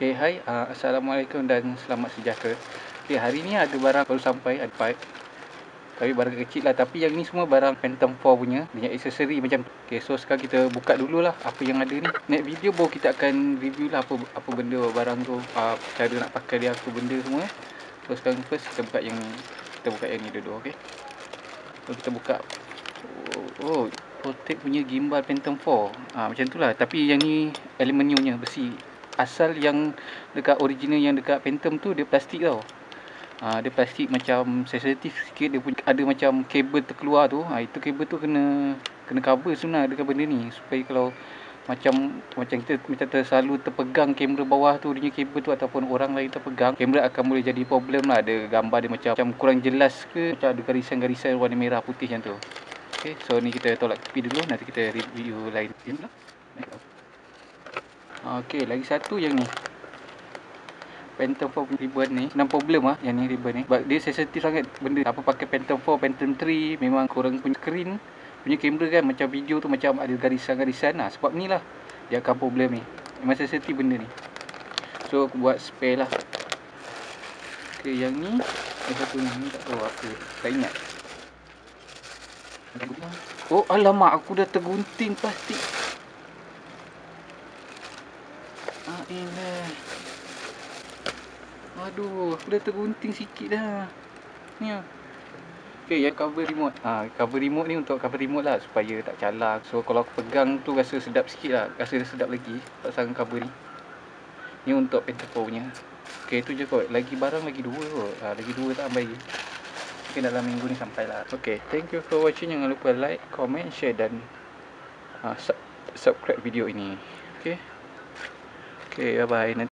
Okay, hai. Uh, Assalamualaikum dan selamat sejahtera. Okay, hari ni ada barang baru sampai, ada pipe. Tapi barang kecil lah. Tapi yang ni semua barang Phantom 4 punya. Punya aksesori macam tu. Okay, so sekarang kita buka dulu lah apa yang ada ni. Next video baru kita akan review lah apa apa benda barang tu. Uh, cara nak pakai dia, apa benda semua. So sekarang first kita buka yang kita buka yang ni dulu, okay. So kita buka. Oh, oh Protect punya gimbal Phantom 4 ha, Macam tu lah Tapi yang ni Aluminiumnya besi Asal yang Dekat original yang dekat Phantom tu Dia plastik tau. Ha, Dia plastik macam Sensitif sikit Dia punya Ada macam kabel terkeluar tu. Ha, Itu kabel tu kena Kena cover sebenarnya Dekat benda ni Supaya kalau macam macam kita macam selalu terpegang kamera bawah tu dia kabel tu ataupun orang lain terpegang kamera akan boleh jadi problem lah. Ada gambar dia macam macam kurang jelas ke macam ada garisan-garisan warna merah putih macam tu. Okay, so ni kita tolak tepi dulu. Nanti kita review lain. Okay, lagi satu yang ni. Phantom 4 ribbon ni. Senang problem lah yang ni ribbon ni. Sebab dia sensitif sangat benda. Apa pakai Phantom 4, Phantom 3. Memang kurang punya screen. Punya kamera kan macam video tu macam ada garisan-garisan lah. Sebab ni lah. Dia akan problem ni. Memang sensitif benda ni. So aku buat spare lah. Okay, yang ni. Yang satu ni. Ni tak tahu apa. Tak ingat. Oh alamak aku dah tergunting plastik. Ah ini. Aduh, aku dah tergunting sikit dah. Ni. Okay, yang cover remote. Ah, cover remote ni untuk cover remote lah supaya tak calak. So kalau aku pegang tu rasa sedap sikit lah. Rasa sedap lagi pasang cover ni. Ni untuk pentapo punya. Okay, tu je kot. Lagi barang lagi dua kot. Ah, lagi dua tak ambil lagi mungkin dalam minggu ni sampai lah ok thank you for watching jangan lupa like comment share dan uh, subscribe video ini ok ok bye bye